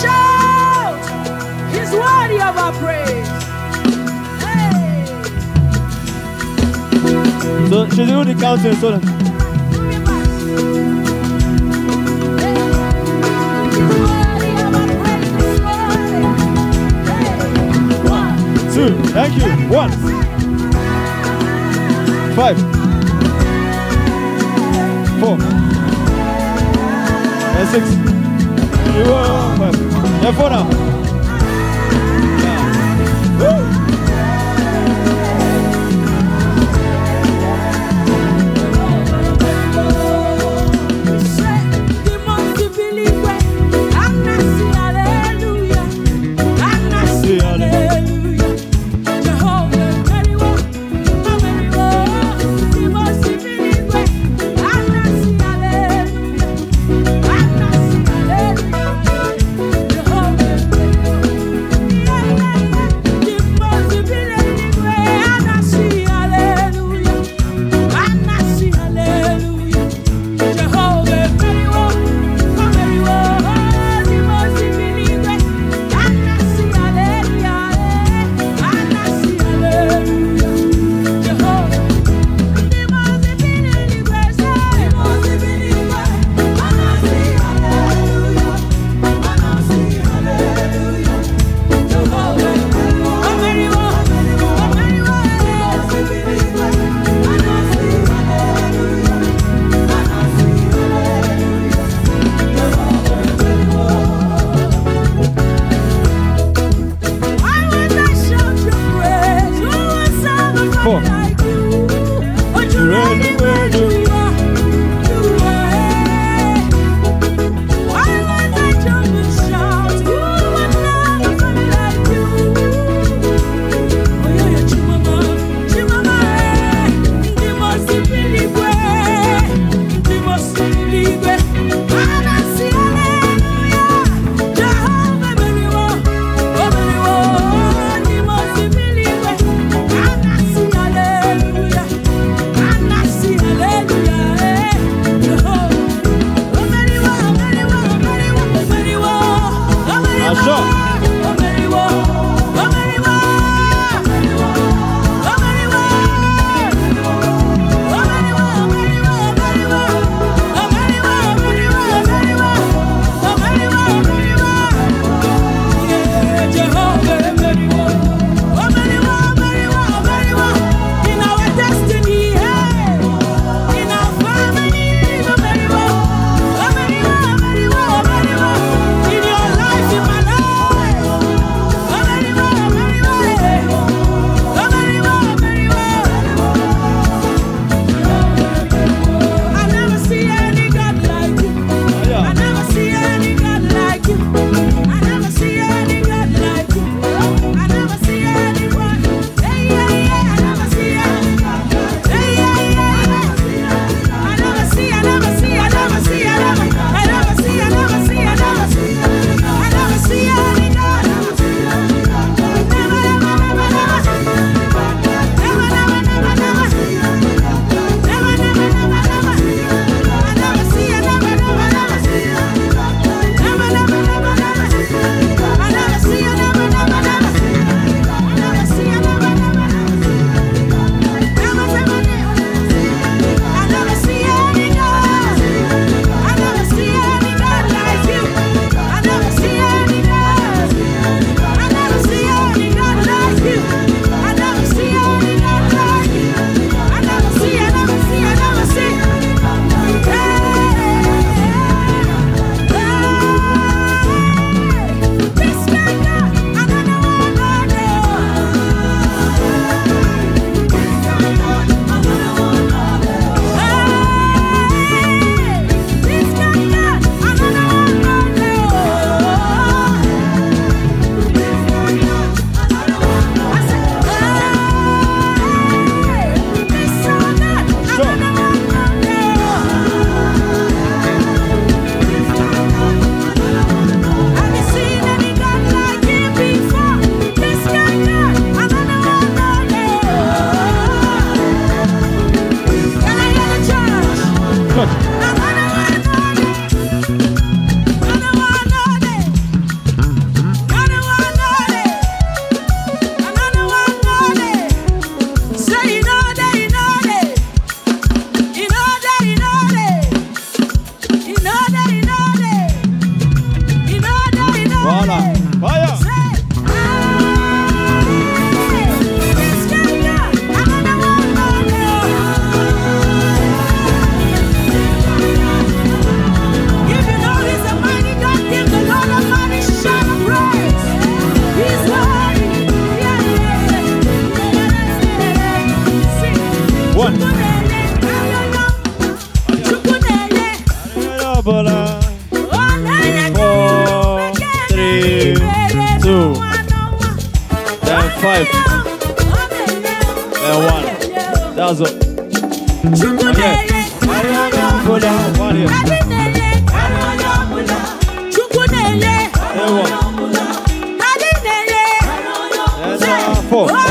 shout. He's worthy of our praise. Hey. So should do the counting so two. Thank you. One. Five. Four. And six. You are five. Vai fora. and one. That's all. Okay. Eh, one here. And eh, one. That's uh, four.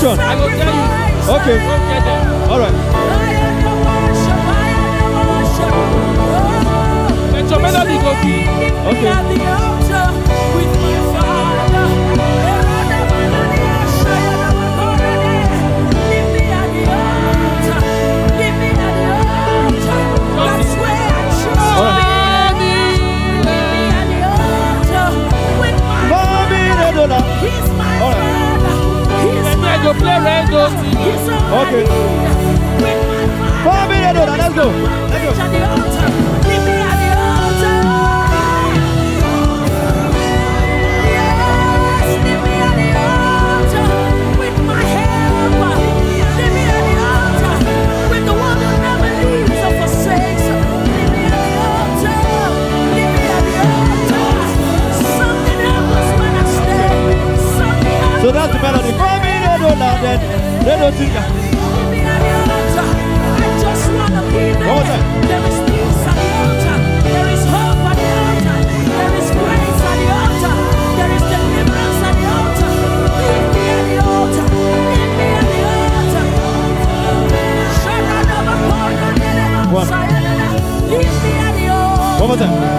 Which one? I will tell you. Okay. All right. Okay. them.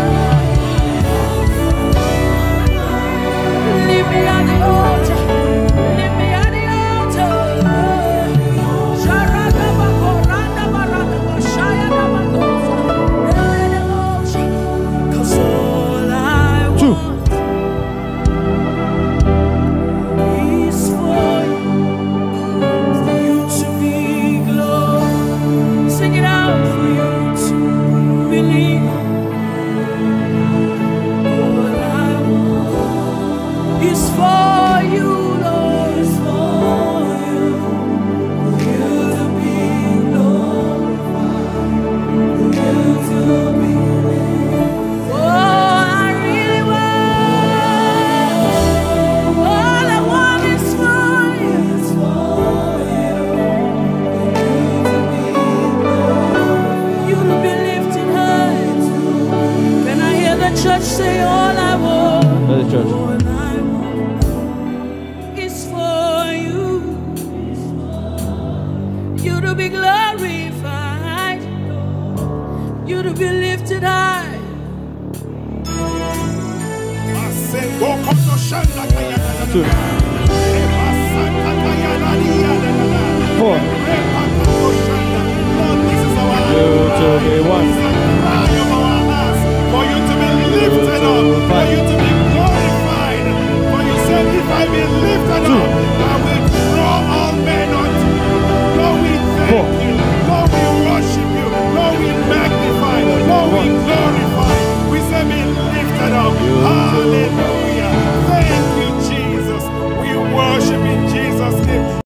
Okay, one.